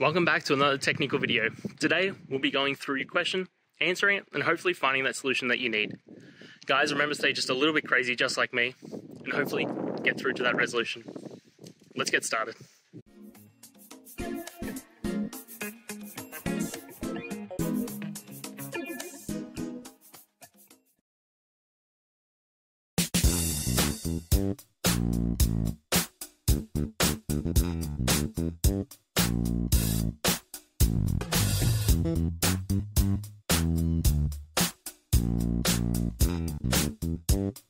Welcome back to another technical video. Today we'll be going through your question, answering it, and hopefully finding that solution that you need. Guys, remember to stay just a little bit crazy just like me, and hopefully get through to that resolution. Let's get started. Thank you.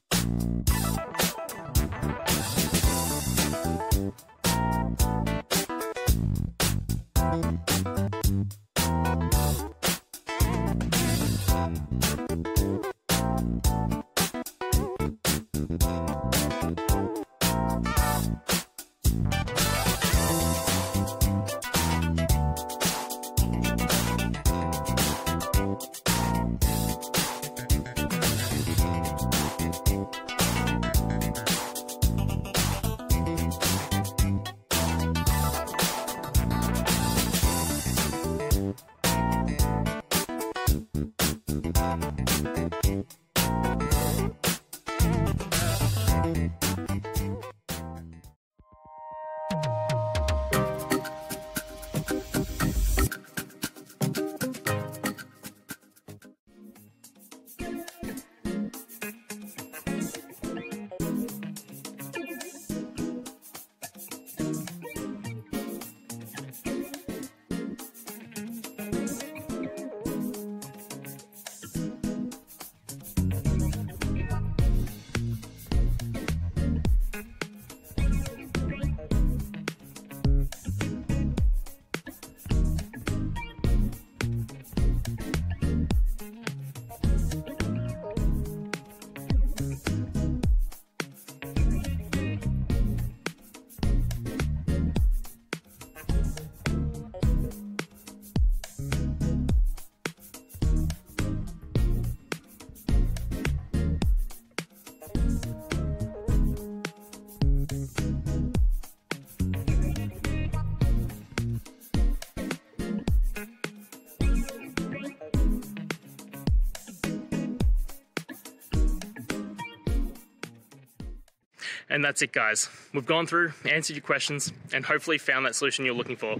And that's it, guys. We've gone through, answered your questions, and hopefully found that solution you're looking for.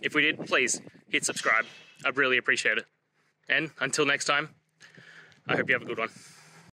If we did, please hit subscribe. I'd really appreciate it. And until next time, I hope you have a good one.